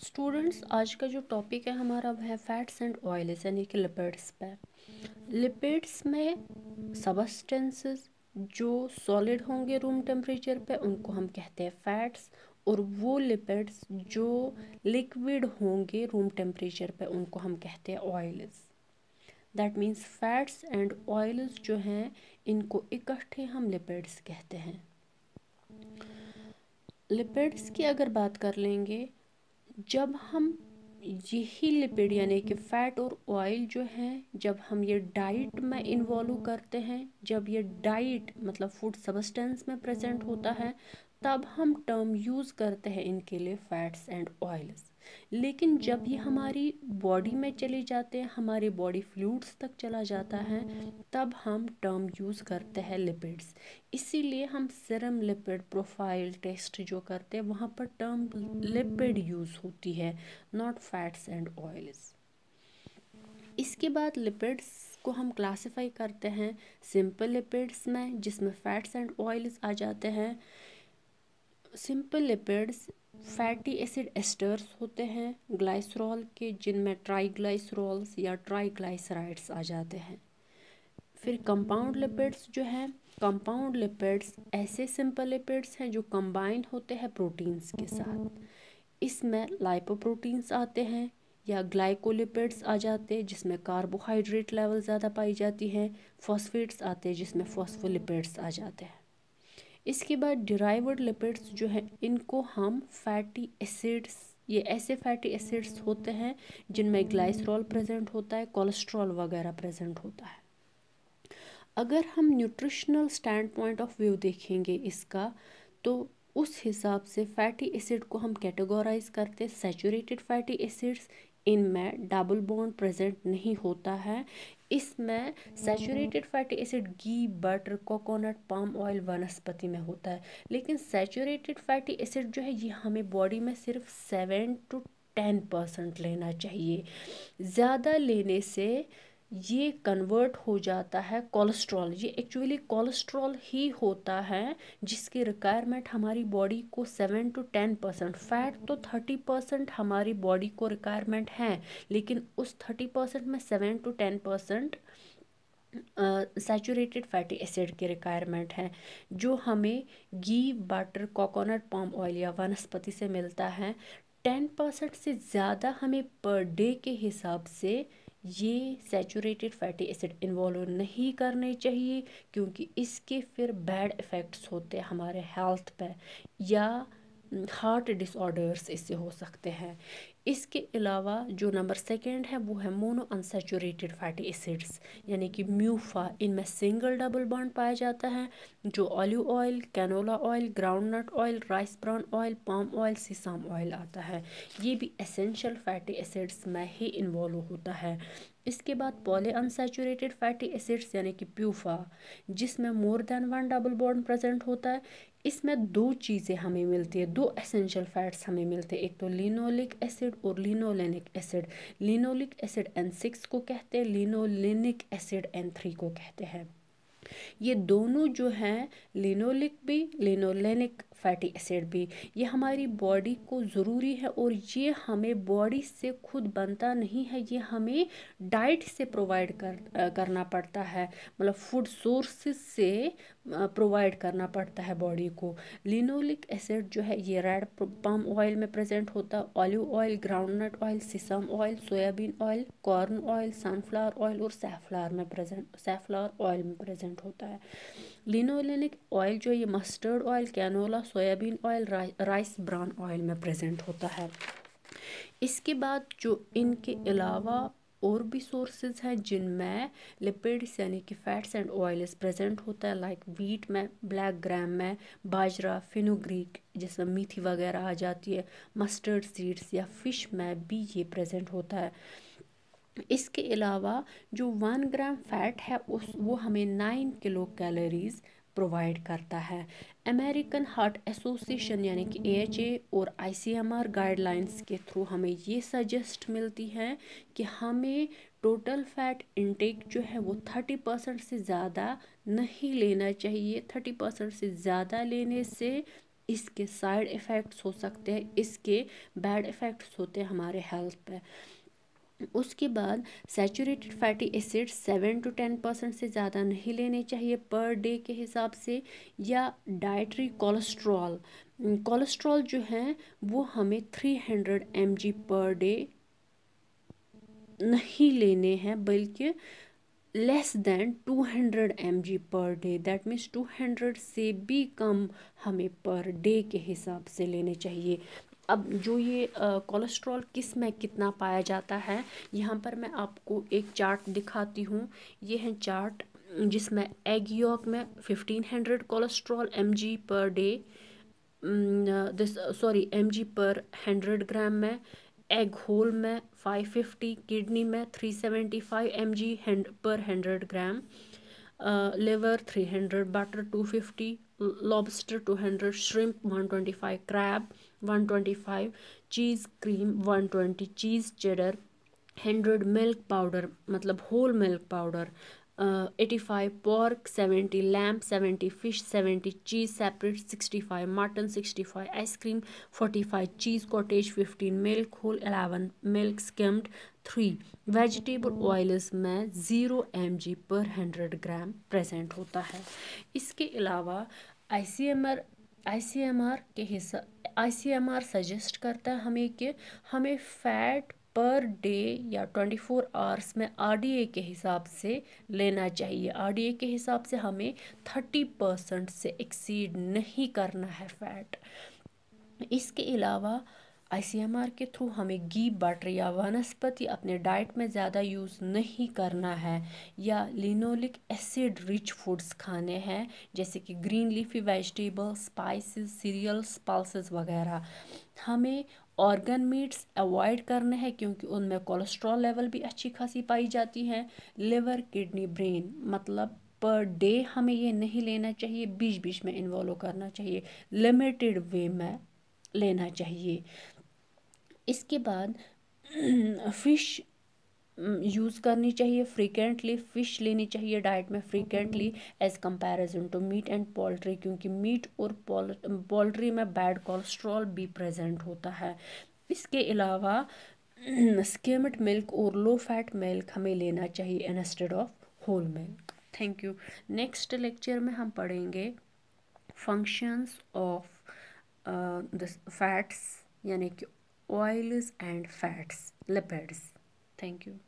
Students, आज का जो टॉपिक है हमारा वह फैट्स एंड ऑयल्स यानी कि लिपिड्स पे। लिपिड्स में सबस्टेंसेस जो सॉलिड होंगे रूम टेम्परेचर पे, उनको हम कहते हैं फैट्स और वो लिपिड्स जो लिक्विड होंगे रूम टेम्परेचर पे, उनको हम कहते हैं oils that means fats and oils जो हैं, इनको इकट्ठे हम लिपिड्स कहते हैं। लिपिड्स की अगर बात कर लेंगे जब हम यही लिपिड यानी कि फ़ैट और ऑयल जो हैं, जब हम ये डाइट में इन्वॉल्व करते हैं, जब ये डाइट मतलब फ़ूड सबस्टेंस में प्रेजेंट होता है तब हम टर्म यूज़ करते हैं इनके लिए फ़ैट्स एंड ऑयल्स लेकिन जब ये हमारी बॉडी में चले जाते हैं, हमारी बॉडी फ्लूड्स तक चला जाता है, तब हम टर्म यूज़ करते हैं लिपिड्स इसीलिए हम सिरम लिपिड प्रोफ़ाइल टेस्ट जो करते हैं, वहाँ पर टर्म लिपिड यूज़ होती है नॉट फैट्स एंड ऑयल्स इसके बाद लिपिड्स को हम क्लासिफाई करते हैं सिंपल लिपिड्स में, जिसमें फैट्स एंड ऑयल्स आ जाते हैं। Simple lipids, fatty acid esters होते हैं, ग्लाइसरॉल के, जिनमें ट्राईग्लाइसरॉल्स या ट्राईग्लाइसराइड्स आ जाते हैं। फिर कंपाउंड लिपिड्स जो हैं, कंपाउंड लिपिड्स ऐसे सिंपल लिपिड्स हैं जो कंबाइन होते हैं प्रोटीन्स के साथ। इसमें लाइपोप्रोटीन्स आते हैं या ग्लाइकोलिपिड्स आ जाते हैं, जिसमें कार्बोहाइड्रेट लेवल ज़्यादा पाई जाती है, फॉस्फेट्स आते हैं, जिसमें फॉस्फोलिपिड्स आ जाते हैं। इसके बाद डिराइवर्ड लिपिड्स जो है, इनको हम फैटी एसिड्स, ये ऐसे फैटी एसिड्स होते हैं जिनमें ग्लाइसरॉल प्रेजेंट होता है, कोलेस्ट्रॉल वगैरह प्रेजेंट होता है। अगर हम nutritional stand point of view देखेंगे इसका तो उस हिसाब से फैटी एसिड को हम कैटेगोराइज करते हैं। सेचूरेटेड फैटी एसिड्स, इनमें डबल बॉन्ड प्रेजेंट नहीं होता है। इसमें saturated fatty acid ghee butter coconut palm oil vanaspati में होता है। लेकिन सेचूरेटेड फैटी एसिड जो है, ये हमें बॉडी में सिर्फ़ सेवन टू टेन परसेंट लेना चाहिए। ज़्यादा लेने से ये कन्वर्ट हो जाता है कोलेस्ट्रॉल ये एक्चुअली कोलेस्ट्रॉल ही होता है जिसकी रिक्वायरमेंट हमारी बॉडी को seven to ten percent fat तो थर्टी परसेंट हमारी बॉडी को रिक्वायरमेंट है, लेकिन उस थर्टी परसेंट में seven to ten percent saturated fatty acid की रिक्वायरमेंट है, जो हमें ghee butter coconut palm oil या वनस्पति से मिलता है। टेन परसेंट से ज़्यादा हमें पर डे के हिसाब से ये सेचूरेटेड फैटी एसिड इन्वॉल्व नहीं करने चाहिए, क्योंकि इसके फिर बैड इफ़ेक्ट्स होते हैं हमारे हेल्थ पर या हार्ट डिसऑर्डर्स इससे हो सकते हैं। इसके अलावा जो नंबर सेकंड है, वो है मोनो अनसेचुरेटेड फैटी एसिड्स, यानी कि म्यूफा। इनमें सिंगल डबल बॉन्ड पाया जाता है, जो olive oil, canola oil, groundnut oil, rice brown oil, palm oil, sesame oil आता है। ये भी एसेंशियल फैटी एसिड्स में ही इन्वॉल्व होता है। इसके बाद पॉली अनसेचुरेटेड फैटी एसिड्स, यानी कि प्यूफा, जिसमें more than one double bond present होता है। इसमें दो चीज़ें हमें मिलती है, दो एसेंशियल फैट्स हमें मिलते हैं। एक तो लिनोलिक एसिड और linolenic acid linoleic acid N six को कहते हैं लिनोलिनिक एसिड एन थ्री को कहते हैं। ये दोनों जो हैं लिनोलिक भी लिनोलेनिक फैटी एसिड भी। ये हमारी बॉडी को ज़रूरी है और ये हमें बॉडी से खुद बनता नहीं है, ये हमें डाइट से प्रोवाइड कर करना पड़ता है। मतलब फ़ूड सोर्सेस से प्रोवाइड करना पड़ता है बॉडी को। लिनोलिक एसिड जो है, ये रेड पम ऑयल में प्रेजेंट होता है olive oil groundnut oil sesame oil soybean oil corn oil sunflower oil और सैफ्लावर में प्रेजेंट सैफ्लावर ऑयल में प्रेजेंट होता है। लिनोलिनिक ऑयल जो ये mustard oil canola soybean oil rice brown oil में प्रेजेंट होता है। इसके बाद जो इनके अलावा और भी सोर्सेज हैं जिनमें लिपिड्स यानी कि फैट्स एंड ऑयल्स प्रेजेंट होता है लाइक वीट में ब्लैक ग्राम में बाजरा फिनोग्रीक जिसमें मीथी वगैरह आ जाती है मस्टर्ड सीड्स या फ़िश में भी ये प्रेजेंट होता है। इसके अलावा जो वन ग्राम फैट है, उस, वो हमें नाइन किलो कैलोरीज़ प्रोवाइड करता है। अमेरिकन हार्ट एसोसिएशन यानी कि ए और आईसीएमआर गाइडलाइंस के थ्रू हमें ये सजेस्ट मिलती हैं कि हमें टोटल फैट इनटेक जो है, वो थर्टी परसेंट से ज़्यादा नहीं लेना चाहिए। थर्टी परसेंट से ज़्यादा लेने से इसके साइड इफ़ेक्ट्स हो सकते हैं, इसके बैड इफ़ेक्ट्स होते हैं हमारे हेल्थ पे। उसके बाद saturated fatty acid seven to ten percent से ज़्यादा नहीं लेने चाहिए पर डे के हिसाब से, या डाइटरी कोलेस्ट्रॉल कोलेस्ट्रॉल जो है, वो हमें three hundred M G per day नहीं लेने हैं, बल्कि less than 200 M G per day that means 200 से भी कम हमें पर डे के हिसाब से लेने चाहिए। अब जो ये कोलेस्ट्रॉल किसमें कितना पाया जाता है, यहाँ पर मैं आपको एक चार्ट दिखाती हूँ। ये है चार्ट जिसमें एग यॉक में 1500 cholesterol M G per day this sorry M G per hundred gram में एग होल में 550 किडनी में 375 five M G per hundred gram liver 300 butter 250 lobster 200 one twenty five cheese cream one twenty cheese cheddar hundred milk powder मतलब whole milk powder eighty five pork seventy lamb seventy fish seventy cheese separate sixty five mutton sixty five ice cream forty five cheese cottage fifteen milk whole eleven milk skimmed three vegetable oils में zero M G per hundred gram present होता है। इसके अलावा I C M R I C M R के हिस्सा I C M R suggest करता है हमें कि हमें फ़ैट पर डे या ट्वेंटी फोर आवर्स में आर डी ए के हिसाब से लेना चाहिए। आर डी ए के हिसाब से हमें थर्टी परसेंट से एक्सीड नहीं करना है फ़ैट इसके अलावा आईसीएमआर के थ्रू हमें घी बटर या वनस्पति अपने डाइट में ज़्यादा यूज़ नहीं करना है या लिनोलिक एसिड रिच फूड्स खाने हैं, जैसे कि green leafy vegetables spices cereals pulses वगैरह। हमें ऑर्गन मीट्स अवॉइड करने हैं क्योंकि उनमें कोलेस्ट्रॉल लेवल भी अच्छी खासी पाई जाती है। लिवर किडनी ब्रेन मतलब पर डे हमें ये नहीं लेना चाहिए बीच बीच में इन्वॉल्व करना चाहिए। लिमिटेड वे में लेना चाहिए। इसके बाद फ़िश यूज़ करनी चाहिए फ्रीकेंटली फ़िश लेनी चाहिए डाइट में frequently as comparison to meat and poultry क्योंकि मीट और पोल्ट्री में बैड कोलेस्ट्रॉल भी प्रेजेंट होता है। इसके अलावा स्किम्ड मिल्क और लो फैट मिल्क हमें लेना चाहिए instead of whole milk thank you next lecture में हम पढ़ेंगे फ़ंक्शंस ऑफ़ द फैट्स यानी कि oils and fats lipids. Thank you